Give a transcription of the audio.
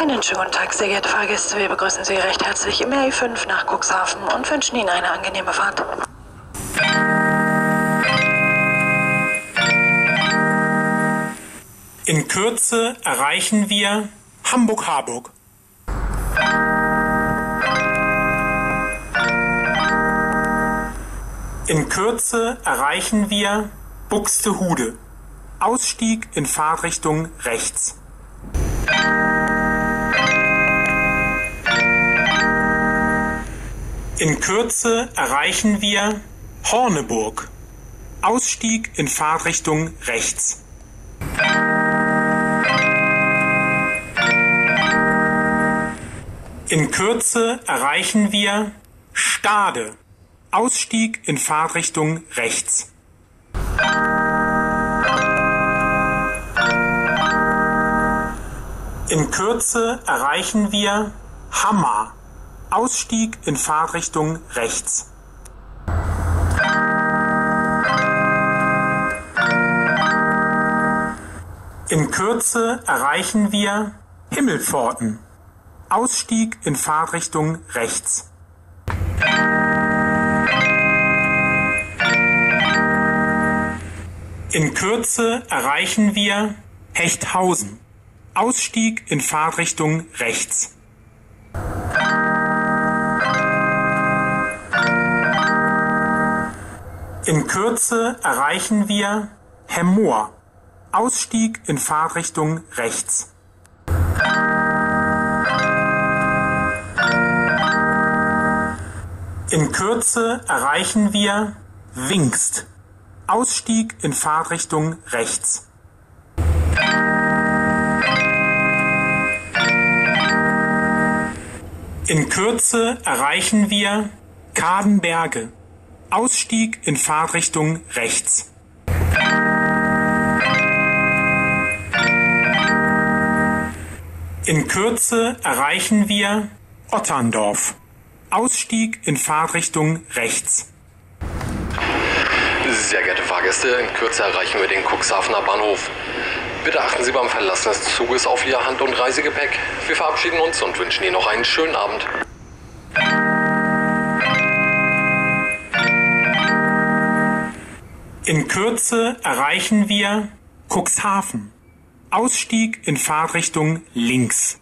Einen schönen guten Tag, sehr geehrte Fahrgäste. Wir begrüßen Sie recht herzlich im RE5 nach Cuxhaven und wünschen Ihnen eine angenehme Fahrt. In Kürze erreichen wir Hamburg-Harburg. In Kürze erreichen wir Buxtehude. Ausstieg in Fahrtrichtung rechts. In Kürze erreichen wir Horneburg. Ausstieg in Fahrtrichtung rechts. In Kürze erreichen wir Stade. Ausstieg in Fahrtrichtung rechts. In Kürze erreichen wir Hammer. Ausstieg in Fahrtrichtung rechts. In Kürze erreichen wir Himmelpforten. Ausstieg in Fahrtrichtung rechts. In Kürze erreichen wir Hechthausen. Ausstieg in Fahrtrichtung rechts. In Kürze erreichen wir Hemmoor. Ausstieg in Fahrtrichtung rechts. In Kürze erreichen wir Wingst. Ausstieg in Fahrtrichtung rechts. In Kürze erreichen wir Kadenberge. Ausstieg in Fahrtrichtung rechts. In Kürze erreichen wir Otterndorf. Ausstieg in Fahrtrichtung rechts. Sehr geehrte Fahrgäste, in Kürze erreichen wir den Cuxhavener Bahnhof. Bitte achten Sie beim Verlassen des Zuges auf Ihr Hand- und Reisegepäck. Wir verabschieden uns und wünschen Ihnen noch einen schönen Abend. In Kürze erreichen wir Cuxhaven. Ausstieg in Fahrtrichtung links.